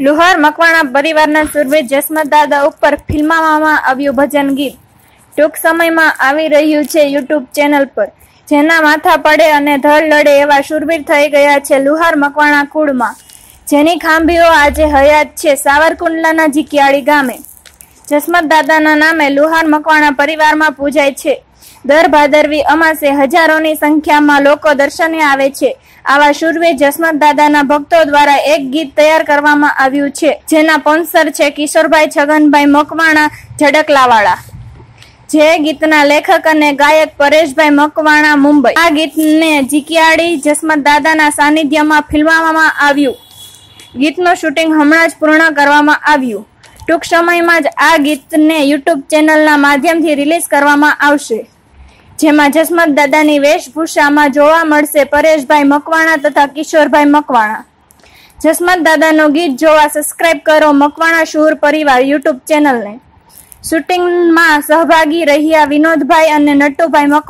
લુહાર મકવાણા પરિવારના સુરવીર જસમત દાદા ઉપર ફિલ્માવવામાં આવ્યું ભજન ગીત. ટૂંક સમયમાં આવી રહ્યું છે યુટ્યુબ ચેનલ પર. જેના માથા પડે અને ધળ લડે એવા શુરવીર થઈ ગયા છે લુહાર મકવાણા કુળમાં. જેની ખાંભીઓ આજે હયાત છે સાવરકુંડલાના જીકિયાળી ગામે. જસમત દાદાના નામે લુહાર મકવાણા પરિવારમાં પૂજાય છે. દર ભાદરવી અમાસે હજારોની સંખ્યામાં લોકો દર્શને આવે છે. આવા શુરવીર જસમત દાદાના ભક્તો દ્વારા એક ગીત તૈયાર કરવામાં આવ્યું છે, જેના સ્પોન્સર છે કિશોરભાઈ છગનભાઈ મકવાણા ઝડકલાવાળા જે ગીતના લેખક અને ગાયક પરેશભાઈ મકવાણા, મુંબઈ. આ ગીતને જીકિયાળી જસમત દાદાના સાનિધ્યમાં ફિલ્માવવામાં આવ્યું. ગીતનું શૂટિંગ હમણાં જ પૂર્ણ કરવામાં આવ્યું. ટૂંક સમયમાં જ આ ગીતને યુટ્યુબ ચેનલના માધ્યમથી રિલીઝ કરવામાં આવશે. જેમાં જસમત દાદાની વેશભૂષામાં જોવા મળશે પરેશભાઈ મકવાણા તથા કિશોરભાઈ મકવાણા. જસમત દાદાનું ગીત જોવા સબસ્ક્રાઇબ કરો મકવાણા શૂર પરિવાર યુટ્યુબ ચેનલને. શૂટિંગમાં સહભાગી રહ્યા વિનોદભાઈ અને નટુભાઈ મકવાણા.